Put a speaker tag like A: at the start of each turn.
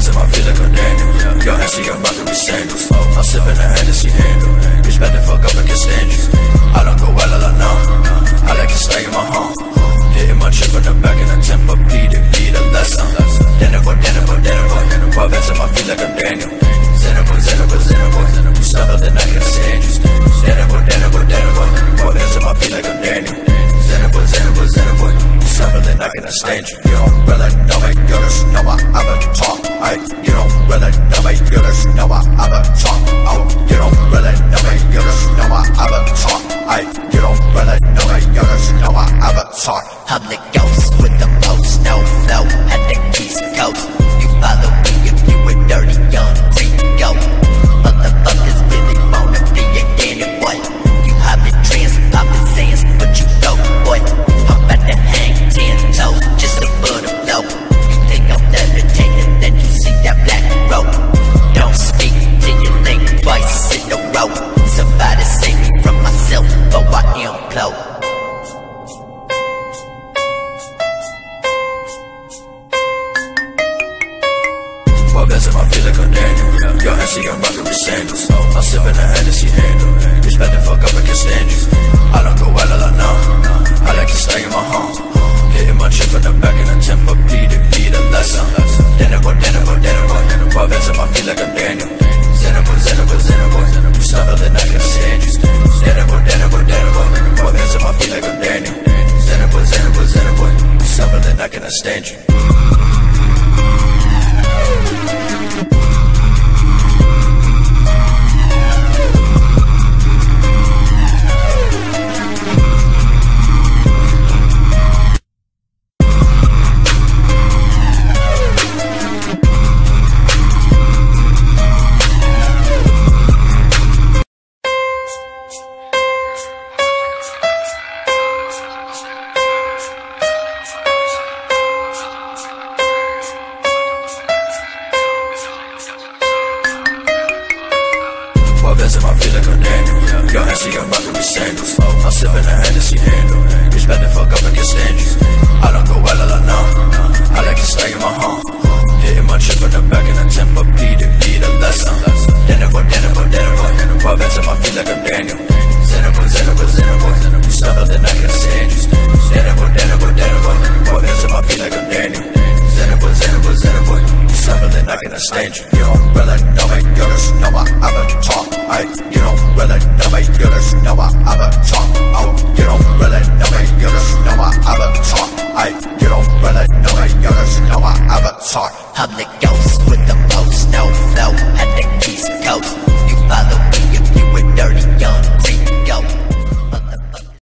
A: feel like I'm Daniel. Yo, Hennessy, I'm rocking with sandals. I'm sipping a Hennessy handle. Bitch, better fuck up, I can stand you. I don't go well, I know. I like to stay in my home. Hitting my chip in the back in the tempo, beat it, beat a lesson. On my feet like I'm Daniel. Then I can stand you. My feet like I'm Daniel. Zenable, Zenable, Zenable. Stumble, then I can stand you. You don't really know me, you just know I have a talk. That's if I feel like I'm Daniel. Yo, Hennessy, I'm rocking with sandals. I'm sipping a Hennessy handle. Bitch, better fuck up, I can stand you. I don't go well, I know. I like to stay in my home. Hitting my chip in the back in the tempo, beat it, beat a lesson. Denver, Denver, Denver. Well, that's if I feel like I'm Daniel. Zenable, Zenable, Zenable. Stumble, then I can stand you. Denver, Denver, Denver. Well, that's if I feel like I'm Daniel. Zenable, Zenable, Zenable. Stumble, then I can stand you. That's if I feel like I'm Daniel. Yo, Hennessy, I'm rocking with sandals. I'm sipping a Hennessy handle. never, Now never, never, ever saw